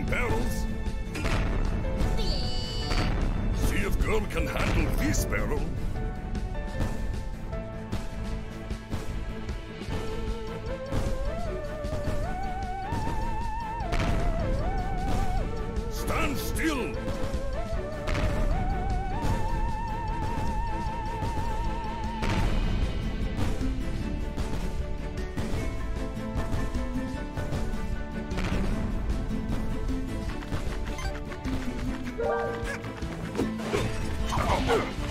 Not 好好好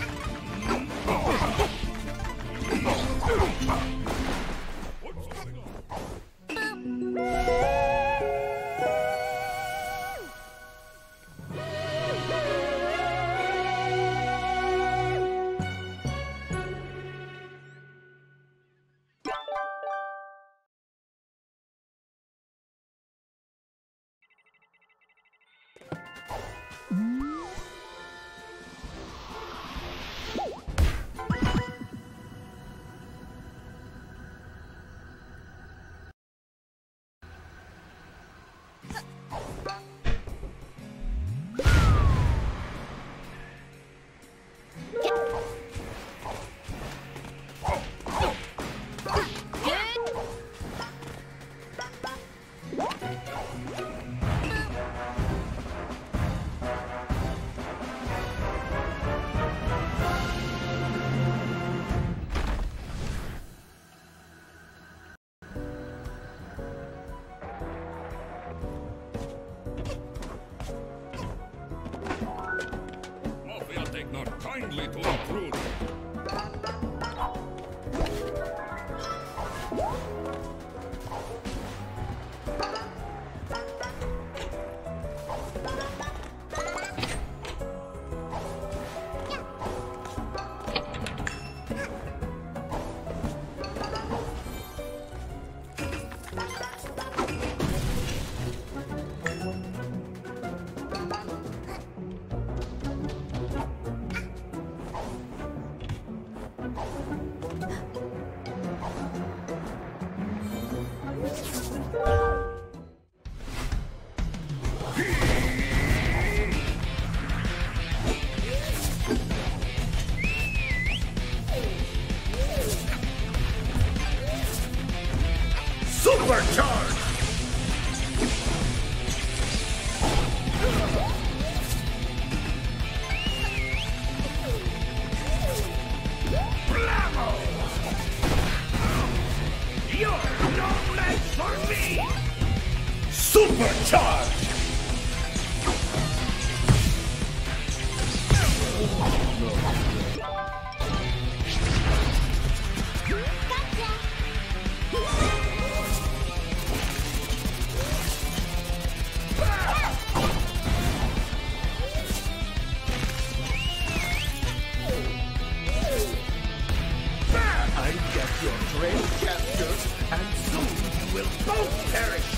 your captured, and soon you will both perish!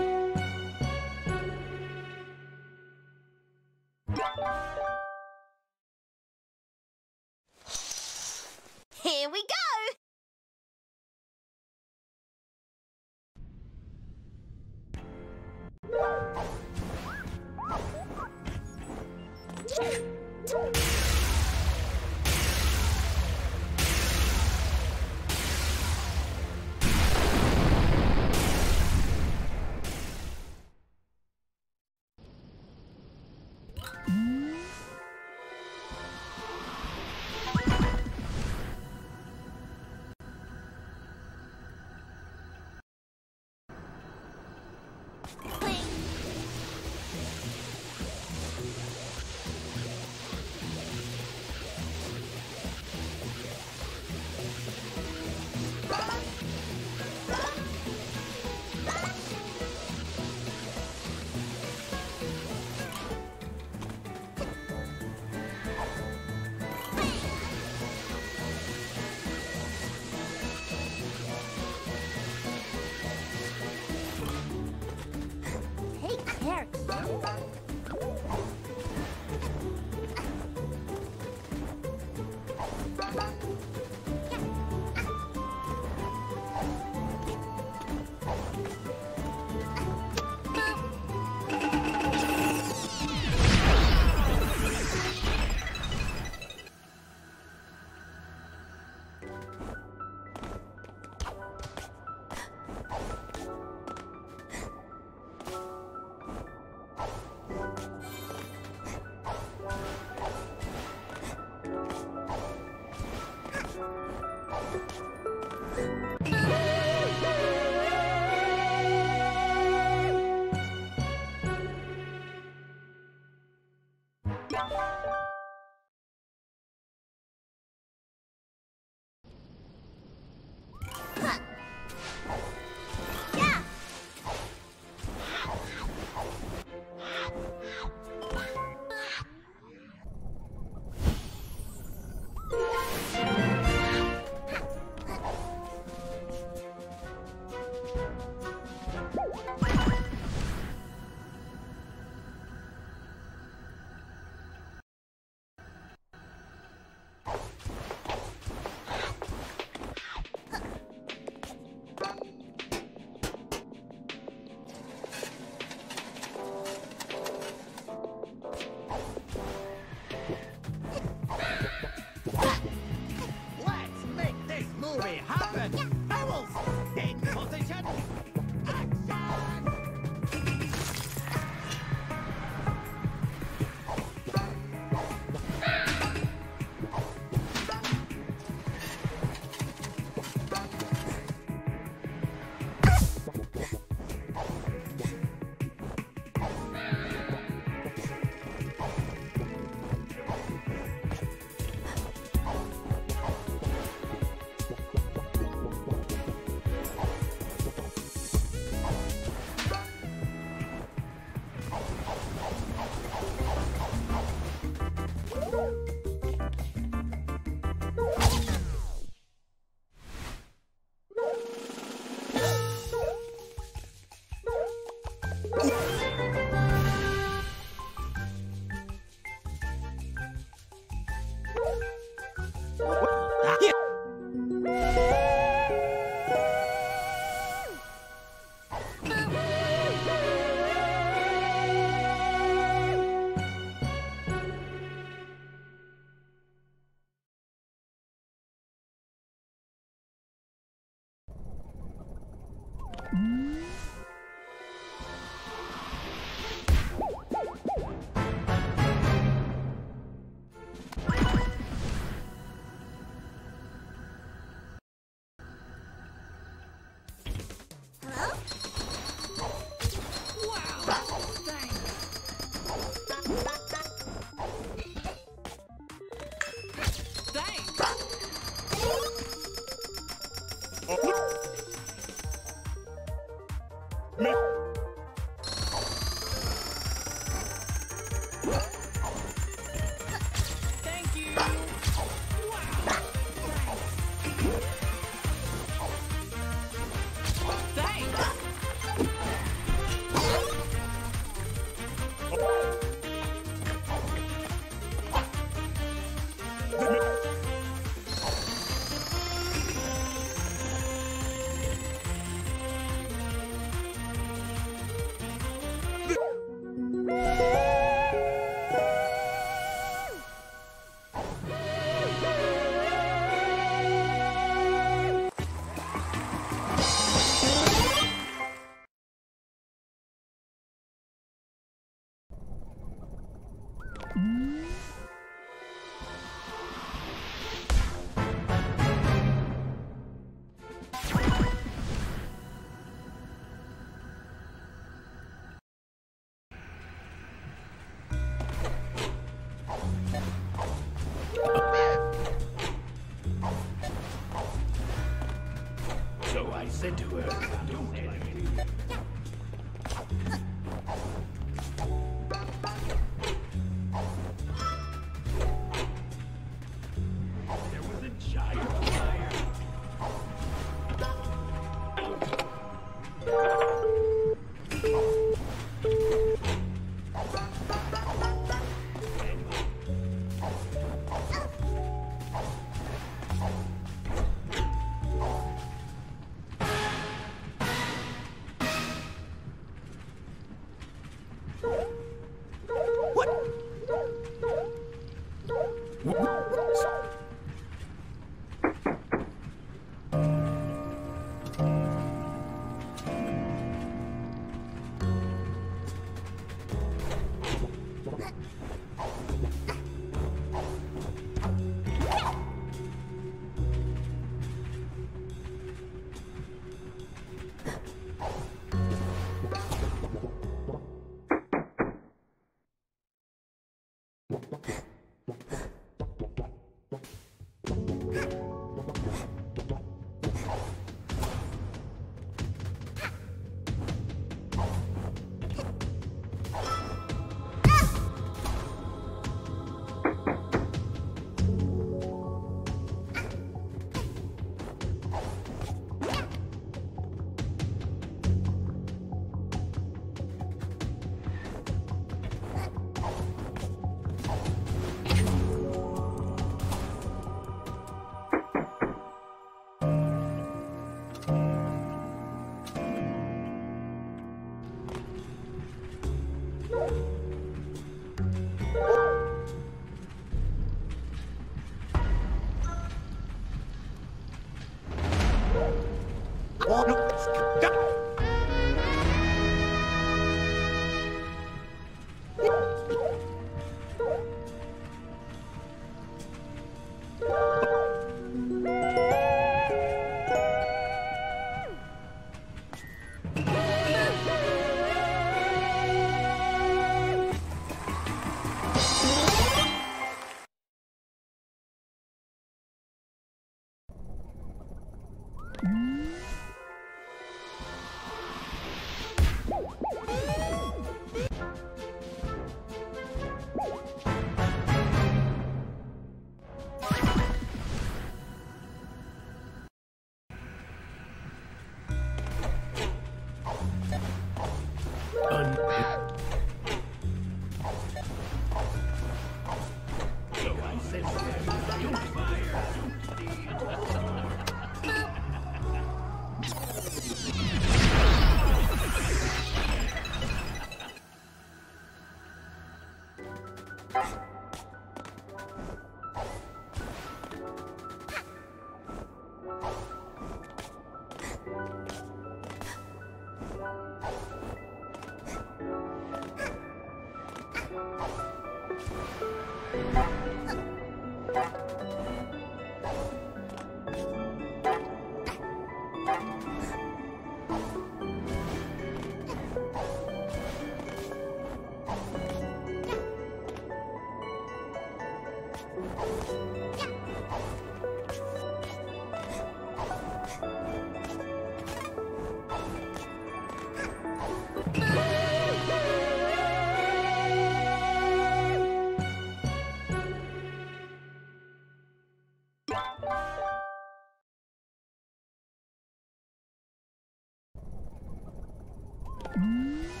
Hum.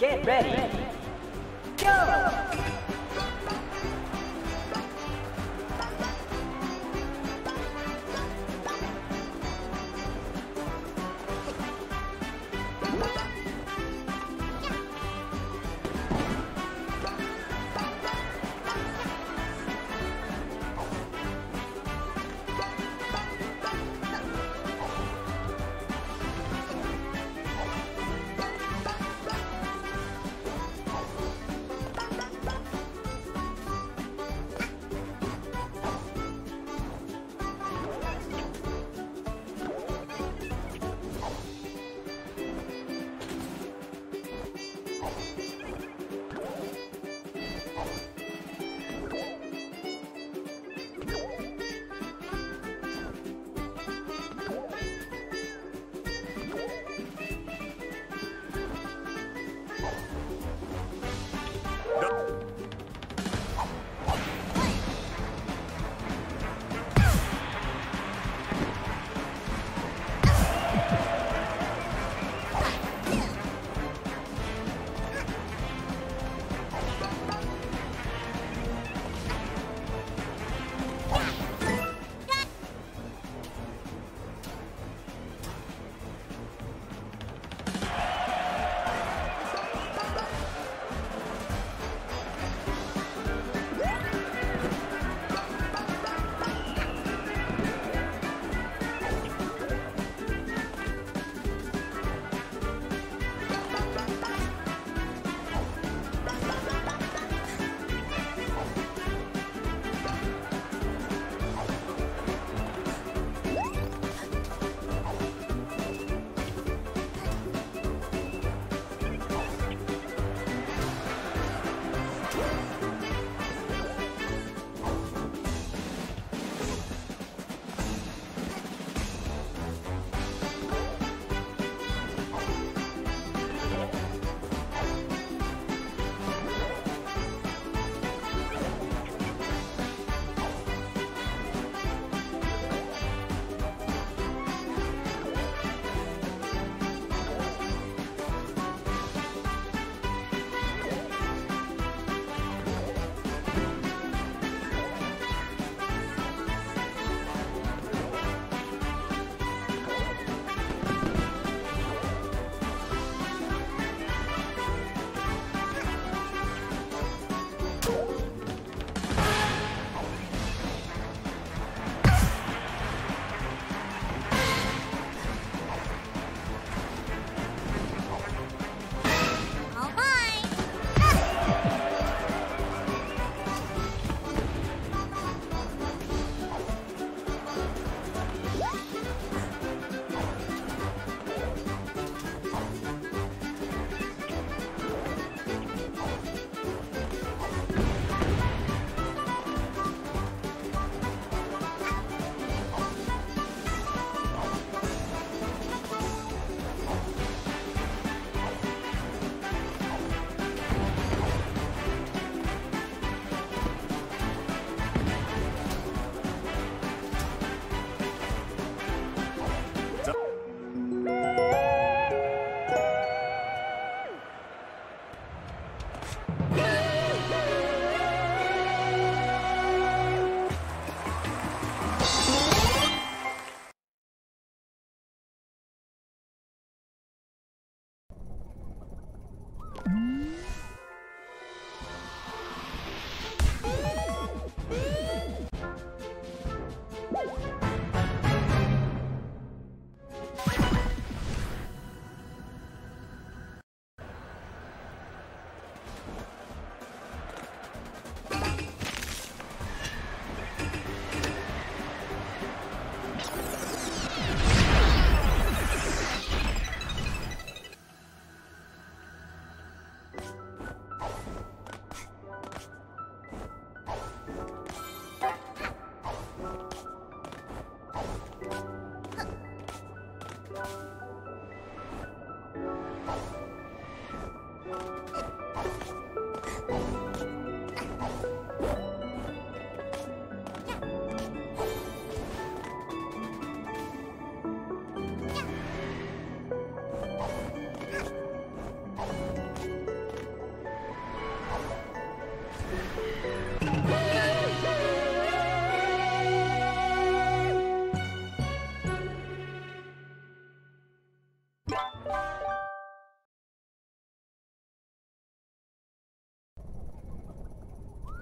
Get ready. Go!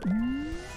Música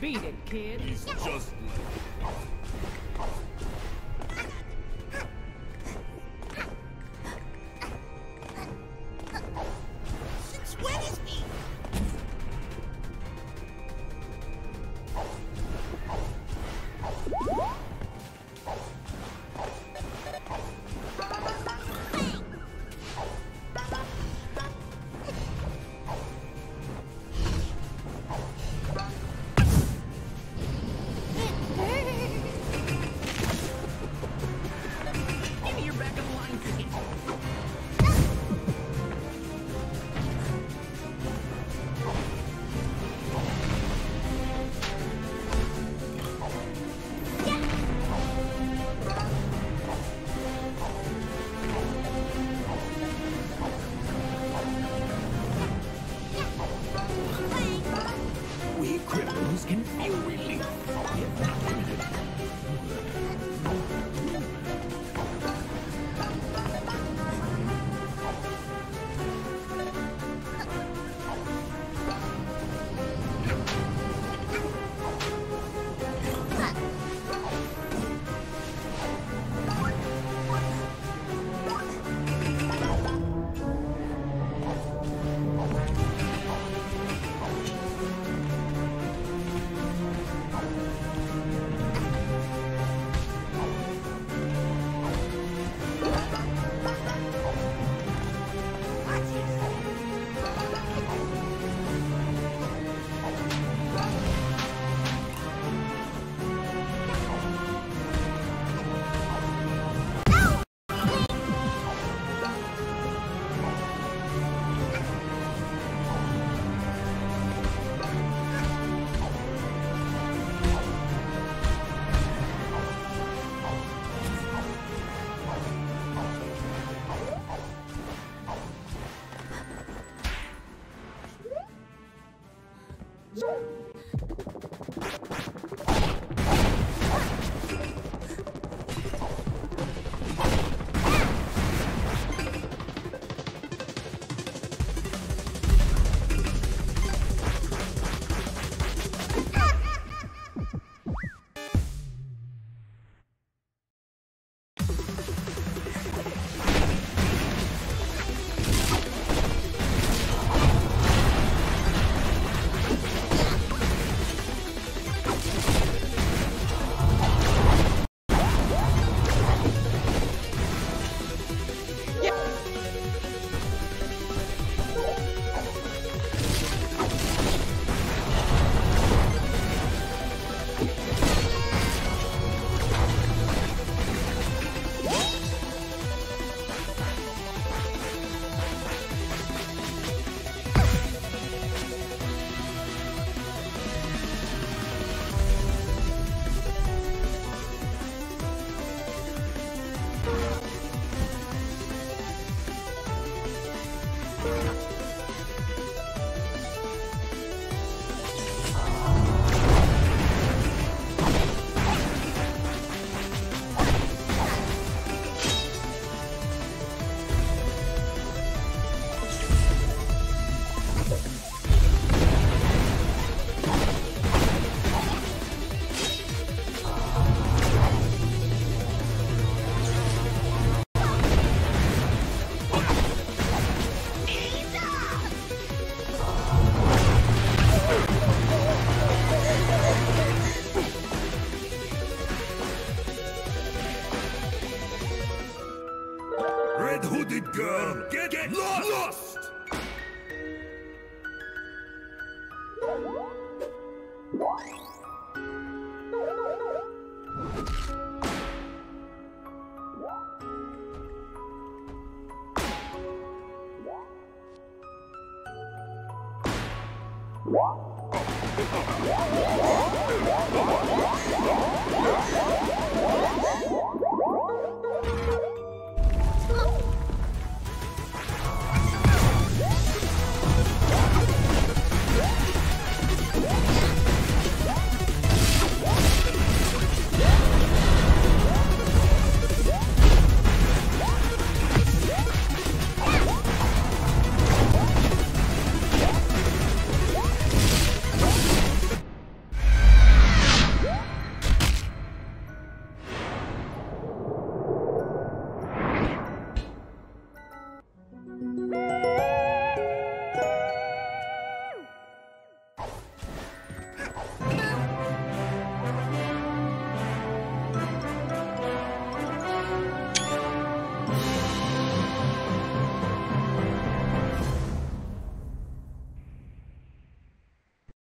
Beat it, kid. Just